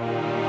Bye.